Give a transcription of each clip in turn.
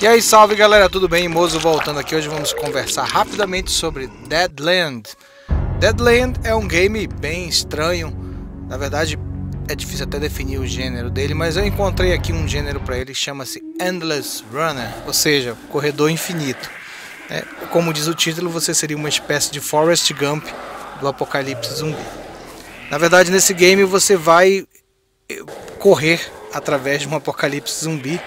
Salve, salve galera, tudo bem? Mozo voltando aqui. Hoje vamos conversar rapidamente sobre Deadland. Deadland é um game bem estranho. Na verdade, é difícil até definir o gênero dele, mas eu encontrei aqui um gênero para ele que chama-se Endless Runner, ou seja, corredor infinito. É, como diz o título, você seria uma espécie de Forrest Gump do apocalipse zumbi. Na verdade, nesse game você vai eh, correr através de um apocalipse zumbi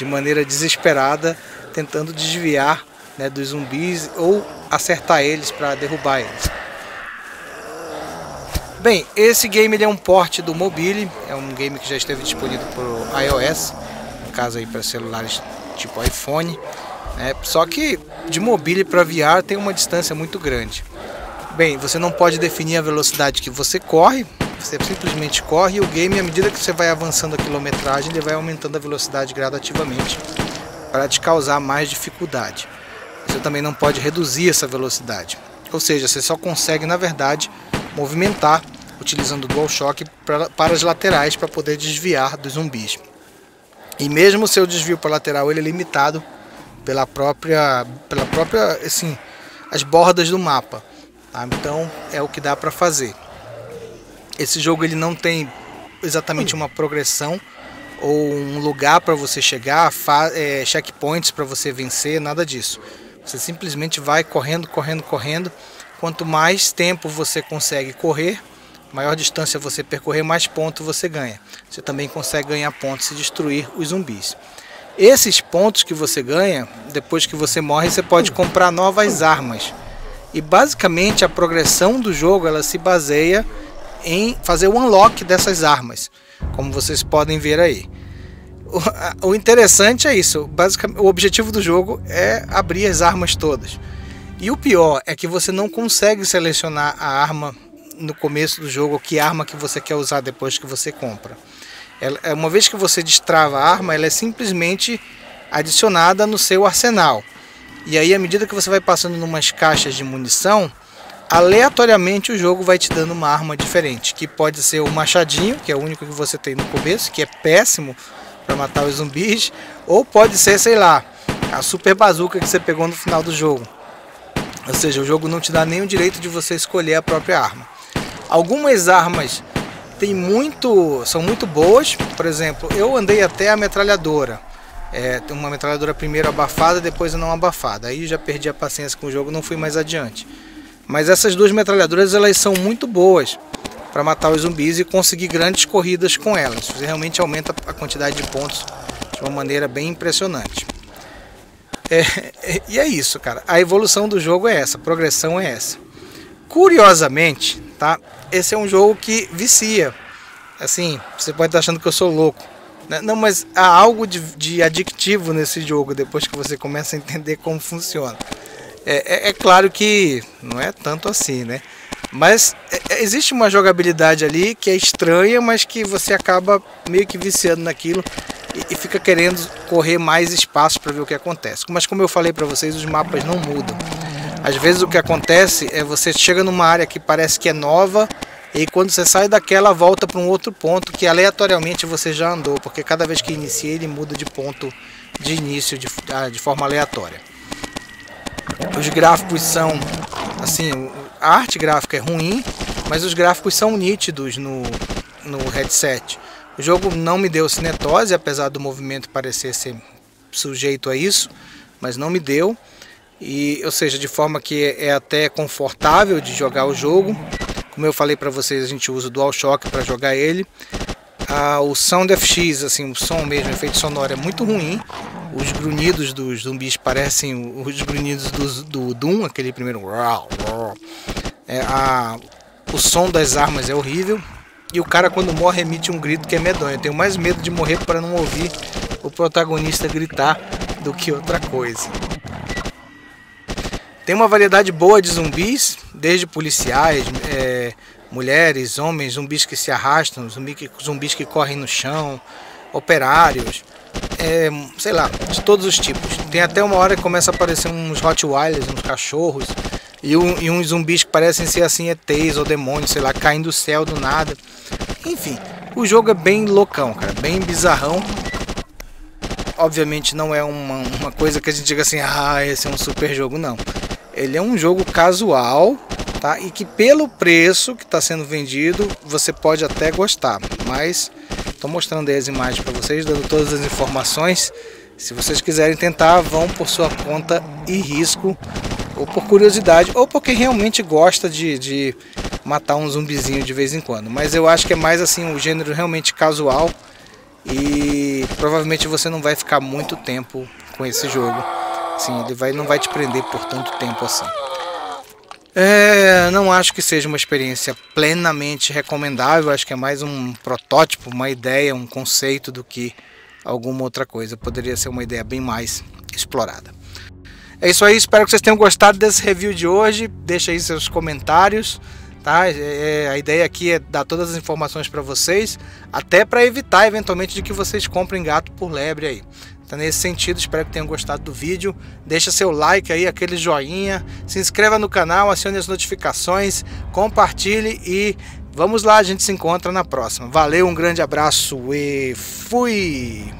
de maneira desesperada, tentando desviar né, dos zumbis ou acertar eles para derrubar eles. Bem, esse game é um porte do Mobile, é um game que já esteve disponível para iOS, no caso aí para celulares tipo iPhone, né? só que de Mobile para VR tem uma distância muito grande. Bem, você não pode definir a velocidade que você corre, você simplesmente corre o game, à medida que você vai avançando a quilometragem, ele vai aumentando a velocidade gradativamente para te causar mais dificuldade. Você também não pode reduzir essa velocidade. Ou seja, você só consegue, na verdade, movimentar utilizando o DualShock pra, para as laterais para poder desviar dos zumbis. E mesmo o seu desvio para lateral ele é limitado pela própria, pela própria, assim, as bordas do mapa. Tá? Então é o que dá para fazer. Esse jogo ele não tem exatamente uma progressão ou um lugar para você chegar, é, checkpoints para você vencer, nada disso. Você simplesmente vai correndo, correndo, correndo. Quanto mais tempo você consegue correr, maior distância você percorrer, mais pontos você ganha. Você também consegue ganhar pontos e destruir os zumbis. Esses pontos que você ganha, depois que você morre, você pode comprar novas armas. E basicamente a progressão do jogo ela se baseia em fazer o unlock dessas armas, como vocês podem ver aí. O, interessante é isso, basicamente o objetivo do jogo é abrir as armas todas. E o pior é que você não consegue selecionar a arma no começo do jogo, que arma que você quer usar depois que você compra. É, uma vez que você destrava a arma, ela é simplesmente adicionada no seu arsenal. E aí, à medida que você vai passando numas caixas de munição, aleatoriamente o jogo vai te dando uma arma diferente, que pode ser o machadinho, que é o único que você tem no começo, que é péssimo para matar os zumbis, ou pode ser, sei lá, a super bazuca que você pegou no final do jogo. Ou seja, o jogo não te dá o direito de você escolher a própria arma. Algumas armas tem muito, são muito boas, por exemplo, eu andei até a metralhadora. É, uma metralhadora primeiro abafada, depois não abafada. Aí já perdi a paciência com o jogo, não fui mais adiante. Mas essas duas metralhadoras elas são muito boas para matar os zumbis e conseguir grandes corridas com elas. Você realmente aumenta a quantidade de pontos de uma maneira bem impressionante. É, é, e é isso, cara. A evolução do jogo é essa, a progressão é essa. Curiosamente, tá? Esse é um jogo que vicia. Assim, você pode estar achando que eu sou louco. Né? Não, mas há algo de, de adictivo nesse jogo depois que você começa a entender como funciona. É, é, é, claro que não é tanto assim, né? Mas é, é, existe uma jogabilidade ali que é estranha, mas que você acaba meio que viciando naquilo e, e fica querendo correr mais espaço para ver o que acontece. Mas como eu falei para vocês, os mapas não mudam. Às vezes o que acontece é você chega numa área que parece que é nova e quando você sai daquela volta para um outro ponto que aleatoriamente você já andou, porque cada vez que inicia ele muda de ponto de início de, ah, de forma aleatória. Os gráficos são assim, a arte gráfica é ruim, mas os gráficos são nítidos no, no headset. O jogo não me deu cinetose, apesar do movimento parecer ser sujeito a isso, mas não me deu. E, ou seja, de forma que é até confortável de jogar o jogo. Como eu falei para vocês, a gente usa o DualShock para jogar ele. Ah, o Sound FX, assim, o som mesmo, o efeito sonoro é muito ruim, os grunhidos dos zumbis parecem os grunhidos do, do Doom, aquele primeiro. É, a, o som das armas é horrível. E o cara, quando morre, emite um grito que é medonho. Eu tenho mais medo de morrer para não ouvir o protagonista gritar do que outra coisa. Tem uma variedade boa de zumbis, desde policiais, é, mulheres, homens, zumbis que se arrastam, zumbis que, zumbis que correm no chão, operários é, sei lá, de todos os tipos. Tem até uma hora que começa a aparecer uns Rottweilers, uns cachorros, e, um, e uns zumbis que parecem ser assim ETs ou demônios, sei lá, caindo do céu do nada. Enfim, o jogo é bem loucão, cara, bem bizarrão. obviamente não é uma, uma coisa que a gente diga assim, ah, esse é um super jogo, não. Ele é um jogo casual, tá? E que pelo preço que está sendo vendido, você pode até gostar. Mas estou mostrando aí as imagens para vocês, dando todas as informações. Se vocês quiserem tentar, vão por sua conta e risco, ou por curiosidade, ou porque realmente gosta de, de matar um zumbizinho de vez em quando. Mas eu acho que é mais assim, o gênero realmente casual e provavelmente você não vai ficar muito tempo com esse jogo. Sim, ele vai, não vai te prender por tanto tempo assim. É, não acho que seja uma experiência plenamente recomendável, acho que é mais um protótipo, uma ideia, um conceito do que alguma outra coisa. Poderia ser uma ideia bem mais explorada. É isso aí, espero que vocês tenham gostado desse review de hoje. Deixa aí seus comentários. Tá? É, é a ideia aqui é dar todas as informações para vocês, até para evitar eventualmente de que vocês comprem gato por lebre aí. Então, nesse sentido, espero que tenham gostado do vídeo. Deixa seu like aí, aquele joinha, se inscreva no canal, acione as notificações, compartilhe e vamos lá, a gente se encontra na próxima. Valeu, um grande abraço e fui!